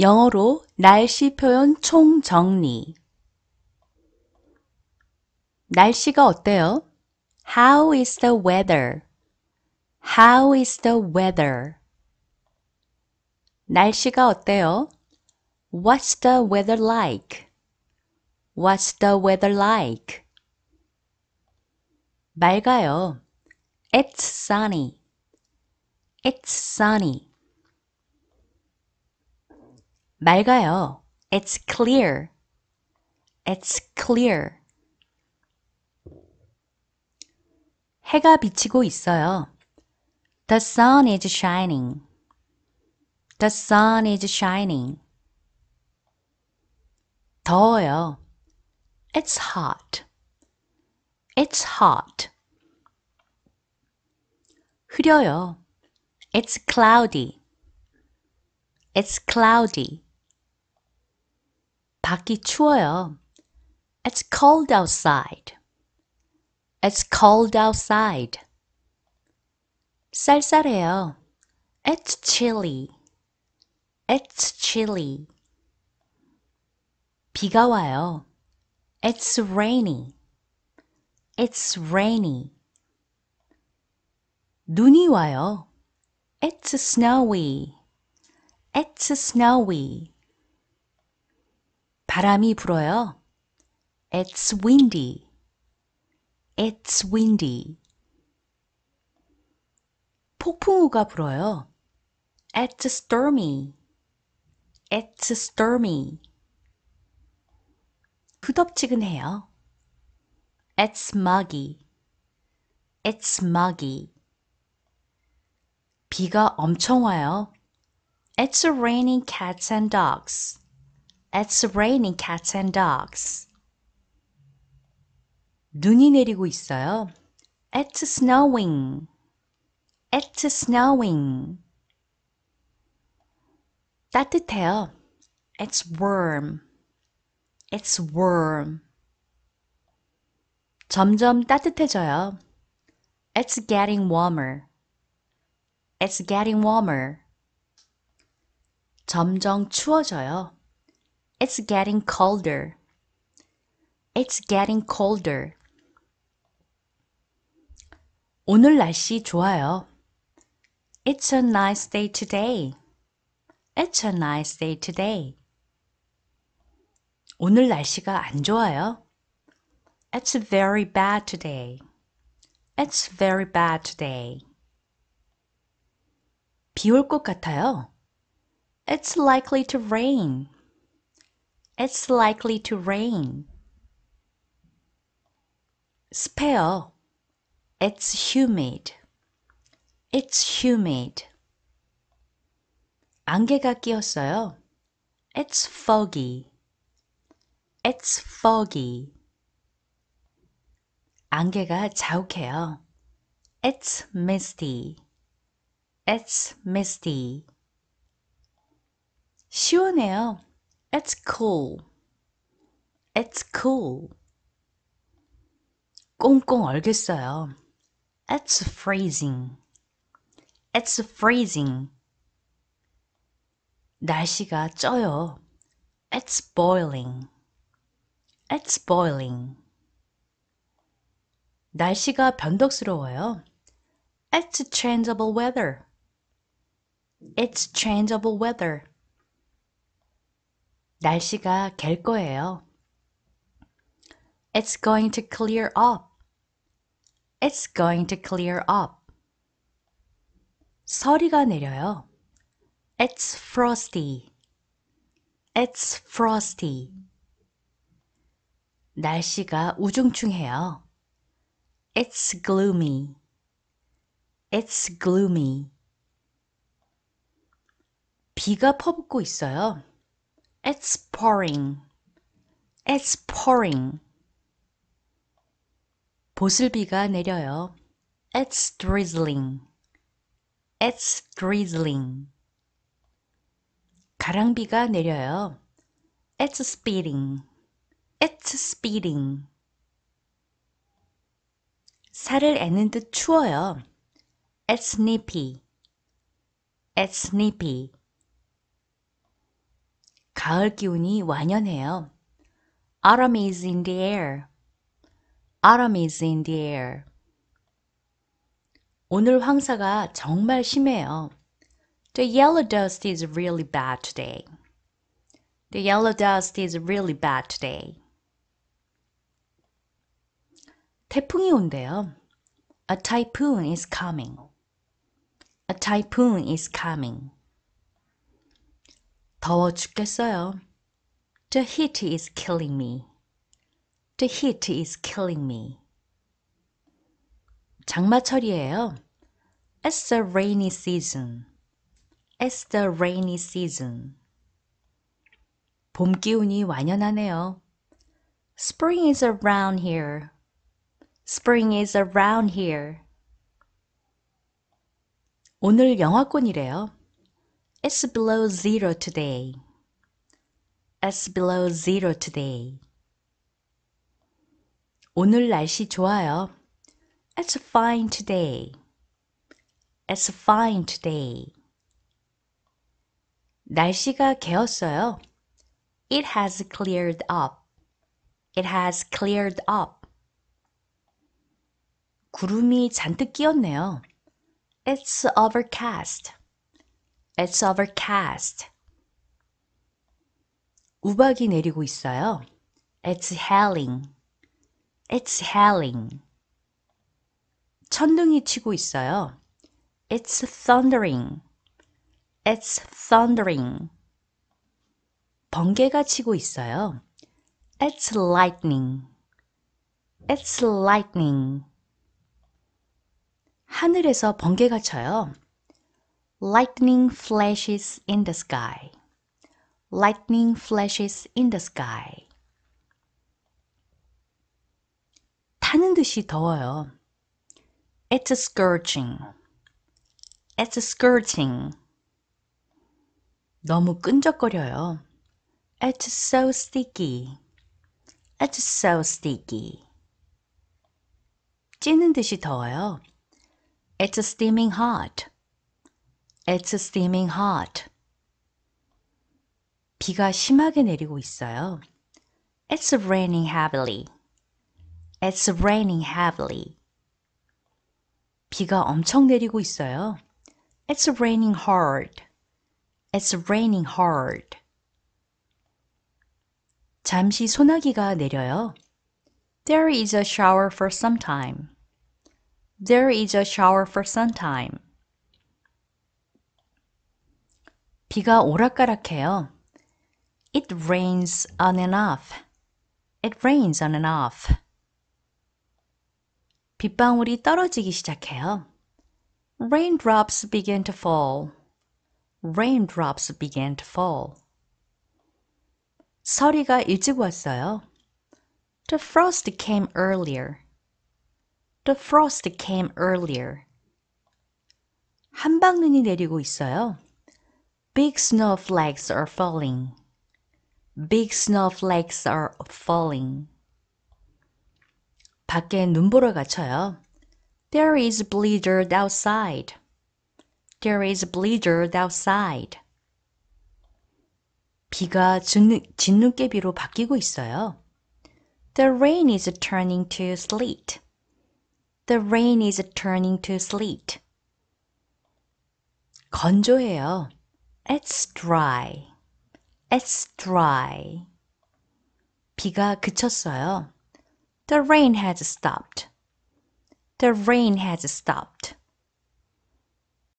영어로 날씨 표현 총정리. 날씨가 어때요? How is the weather? How is the weather? 날씨가 어때요? What's the weather like? What's the weather like? 맑아요. It's sunny. It's sunny. 맑아요. It's clear. It's clear. 해가 비치고 있어요. The sun is shining. The sun is shining. 더워요. It's hot. It's hot. 흐려요. It's cloudy. It's cloudy. 밖이 추워요. It's cold outside. It's cold outside. 쌀쌀해요. It's chilly. It's chilly. 비가 와요. It's rainy. It's rainy. 눈이 와요. It's snowy. It's snowy. 바람이 불어요. It's windy. It's windy. 폭풍우가 불어요. It's stormy. It's stormy. 후덥지근해요. It's muggy. It's muggy. 비가 엄청 와요. It's raining cats and dogs. It's raining cats and dogs. 눈이 내리고 있어요. It's snowing. It's snowing. 따뜻해요. It's warm. It's warm. 점점 따뜻해져요. It's getting warmer. It's getting warmer. 점점 추워져요. It's getting colder. It's getting colder. 오늘 날씨 좋아요. It's a nice day today. It's a nice day today. 오늘 날씨가 안 좋아요. It's very bad today. It's very bad today. 비올 것 같아요. It's likely to rain. It's likely to rain. 습해요. It's humid. It's humid. 안개가 끼었어요. It's foggy. It's foggy. 안개가 자욱해요. It's misty. It's misty. 시원해요. It's cool. It's cool. 꽁꽁 얼겠어요. It's freezing. It's freezing. 날씨가 쪄요. It's boiling. It's boiling. 날씨가 변덕스러워요. It's changeable weather. It's changeable weather. 날씨가 갤 거예요. It's going to clear up. It's going to clear up. 서리가 내려요. It's frosty. It's frosty. 날씨가 우중충해요. It's gloomy. It's gloomy. 비가 퍼붓고 있어요. It's pouring. It's pouring. 보슬비가 내려요. It's drizzling. It's drizzling. 가랑비가 내려요. It's speeding. It's speeding. 살을 애는 듯 추워요. It's nippy. It's nippy. 가을 기운이 완연해요. Autumn is in the air. Autumn is in the air. 오늘 황사가 정말 심해요. The yellow dust is really bad today. The yellow dust is really bad today. 태풍이 온대요. A typhoon is coming. A typhoon is coming. 더워 죽겠어요. The heat is killing me. The heat is killing me. 장마철이에요. It's the rainy season. It's the rainy season. 봄 기운이 완연하네요. Spring is around here. Spring is around here. 오늘 영하권이래요. It's below zero today. It's below zero today. 오늘 날씨 좋아요. It's fine today. It's fine today. 날씨가 개었어요. It has cleared up. It has cleared up. 구름이 잔뜩 끼었네요. It's overcast. It's overcast. 우박이 내리고 있어요. It's hailing. It's hailing. 천둥이 치고 있어요. It's thundering. It's thundering. 번개가 치고 있어요. It's lightning. It's lightning. 하늘에서 번개가 쳐요. Lightning flashes in the sky. Lightning flashes in the sky. 타는 듯이 더워요. It's scorching. It's scorching. 너무 끈적거려요. It's so sticky. It's so sticky. 찌는 듯이 더워요. It's steaming hot. It's steaming hot. 비가 심하게 내리고 있어요. It's raining heavily. It's raining heavily. 비가 엄청 내리고 있어요. It's raining hard. It's raining hard. 잠시 소나기가 내려요. There is a shower for some time. There is a shower for some time. 비가 오락가락해요. It rains on and off. It rains on and off. 빗방울이 떨어지기 시작해요. Raindrops begin to fall. Raindrops began to fall. 서리가 일찍 왔어요. The frost came earlier. The frost came earlier. 한방눈이 내리고 있어요. Big snowflakes are falling. Big snowflakes are falling. 밖에 눈 보러 갇혀요. There is blizzard outside. There is blizzard outside. 비가 진눈, 진눈깨비로 바뀌고 있어요. The rain is turning to sleet. The rain is turning to sleet. 건조해요. It's dry. It's dry. 비가 그쳤어요. The rain has stopped. The rain has stopped.